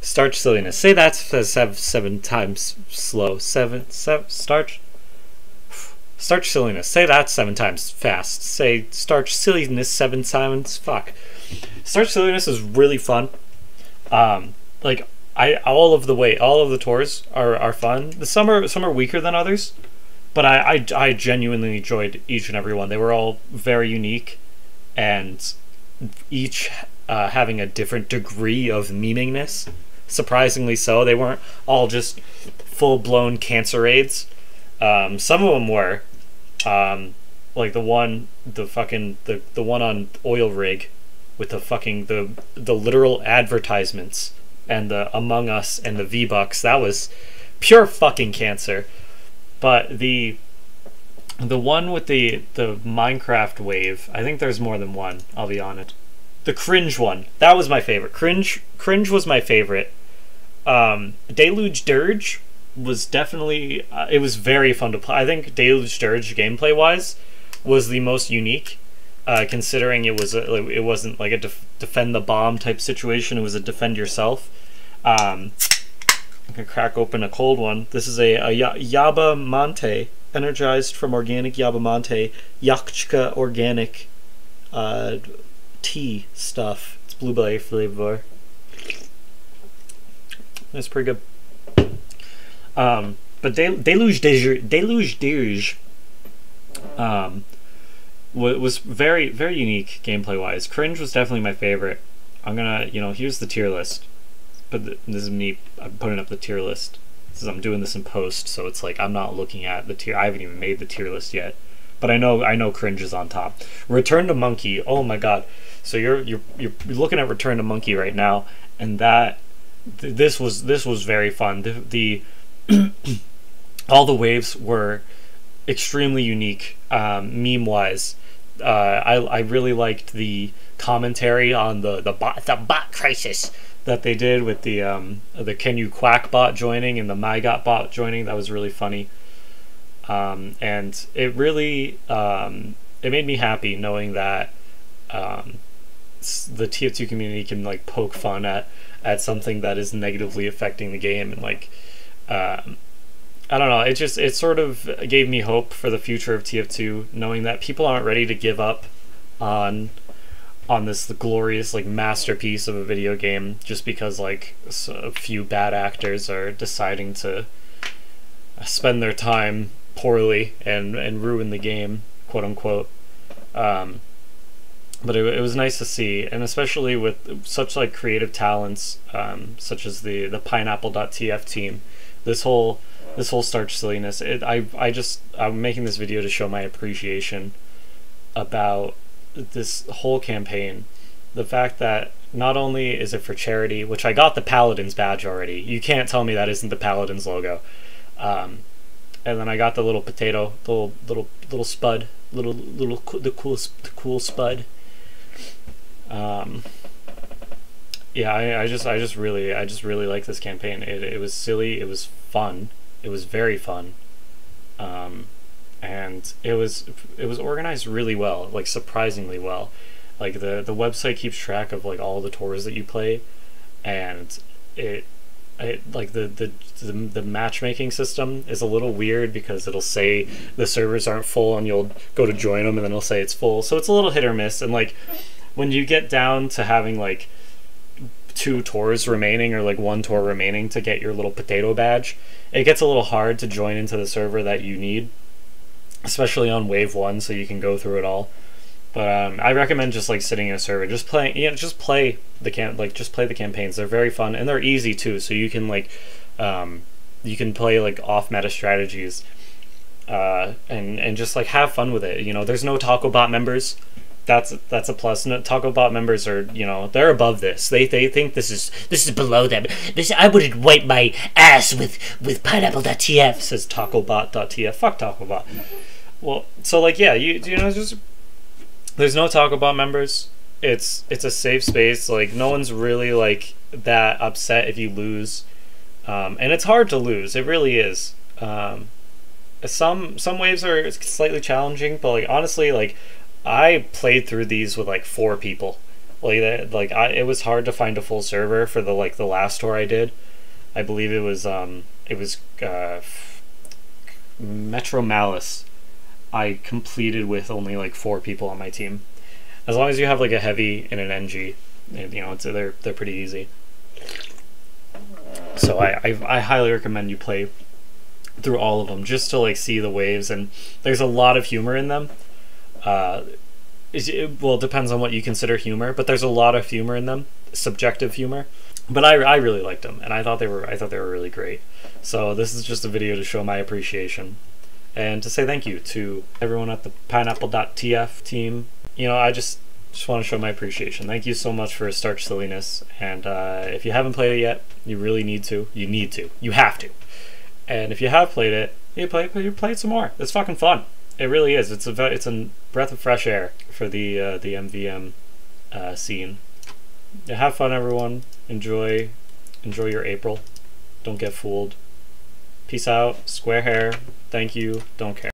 Starch silliness. Say that seven, seven times slow. Seven, seven, starch. Starch silliness. Say that seven times fast. Say starch silliness seven times. Fuck. Starch silliness is really fun. Um, like I all of the way, all of the tours are, are fun. The some are some are weaker than others, but I, I I genuinely enjoyed each and every one. They were all very unique, and each uh, having a different degree of meaningness. Surprisingly so, they weren't all just full blown cancer raids. Um, some of them were, um, like the one, the fucking the the one on oil rig, with the fucking the the literal advertisements and the Among Us and the V Bucks. That was pure fucking cancer. But the the one with the the Minecraft wave, I think there's more than one. I'll be honest. The cringe one, that was my favorite. Cringe, cringe was my favorite. Um, Deluge Dirge was definitely. Uh, it was very fun to play. I think Deluge Dirge gameplay wise was the most unique. Uh, considering it was a, it wasn't like a def- defend the bomb type situation, it was a defend yourself. Um, I can crack open a cold one. This is a, a Yaba Monte, energized from organic Yaba Monte, Yakchka organic uh, tea stuff. It's blueberry flavor. That's pretty good. Um, but Del- Deluge Deluge, Deluge um, was very very unique gameplay wise. Cringe was definitely my favorite. I'm gonna you know here's the tier list but this is me I'm putting up the tier list. Is, I'm doing this in post, so it's like I'm not looking at the tier. I haven't even made the tier list yet, but I know I know cringe is on top. Return to Monkey. Oh my god! So you're you're you're looking at Return to Monkey right now, and that th- this was this was very fun. The, the all the waves were extremely unique, um, meme wise. Uh, I I really liked the commentary on the the bot the bot crisis that they did with the um, the Can You Quack bot joining and the MyGot bot joining. That was really funny, um, and it really um, it made me happy knowing that um, the TF2 community can like poke fun at at something that is negatively affecting the game and like. Um, I don't know. It just it sort of gave me hope for the future of TF2, knowing that people aren't ready to give up on on this glorious like masterpiece of a video game just because like a few bad actors are deciding to spend their time poorly and and ruin the game quote unquote um, but it, it was nice to see and especially with such like creative talents um, such as the the pineapple.tf team this whole this whole starch silliness it, I, I just i'm making this video to show my appreciation about this whole campaign, the fact that not only is it for charity, which I got the Paladins badge already. You can't tell me that isn't the Paladins logo. Um, and then I got the little potato, little little little spud, little little the cool the cool spud. Um, yeah, I, I just I just really I just really like this campaign. It it was silly. It was fun. It was very fun. Um, and it was it was organized really well, like surprisingly well. Like the the website keeps track of like all the tours that you play, and it it, like the, the the the matchmaking system is a little weird because it'll say the servers aren't full and you'll go to join them and then it'll say it's full. So it's a little hit or miss. And like when you get down to having like two tours remaining or like one tour remaining to get your little potato badge, it gets a little hard to join into the server that you need especially on wave one, so you can go through it all. But um, I recommend just like sitting in a server, just playing. You know, just play the camp, like just play the campaigns. They're very fun and they're easy too. So you can like, um, you can play like off meta strategies, uh, and and just like have fun with it. You know, there's no Taco Bot members. That's that's a plus. No, Taco Bot members are you know they're above this. They they think this is this is below them. This I wouldn't wipe my ass with with pineapple.tf says TacoBot.tf. Fuck Taco Bot. Well, so like yeah, you you know just there's no Taco Bot members. It's it's a safe space. Like no one's really like that upset if you lose, um, and it's hard to lose. It really is. Um, some some waves are slightly challenging, but like honestly, like I played through these with like four people. Like that, like I, it was hard to find a full server for the like the last tour I did. I believe it was um it was uh, Metro Malice. I completed with only like four people on my team. As long as you have like a heavy and an engie, you know, it's they're they're pretty easy. So I, I I highly recommend you play through all of them just to like see the waves and there's a lot of humor in them. Uh, it, well, it depends on what you consider humor, but there's a lot of humor in them, subjective humor. But I, I really liked them, and I thought they were I thought they were really great. So this is just a video to show my appreciation, and to say thank you to everyone at the Pineapple.tf team. You know, I just just want to show my appreciation. Thank you so much for Starch Silliness, and uh, if you haven't played it yet, you really need to. You need to. You have to. And if you have played it, you play you play it some more. It's fucking fun. It really is. It's a it's a breath of fresh air for the uh, the MVM uh, scene. Have fun, everyone. Enjoy enjoy your April. Don't get fooled. Peace out. Square hair. Thank you. Don't care.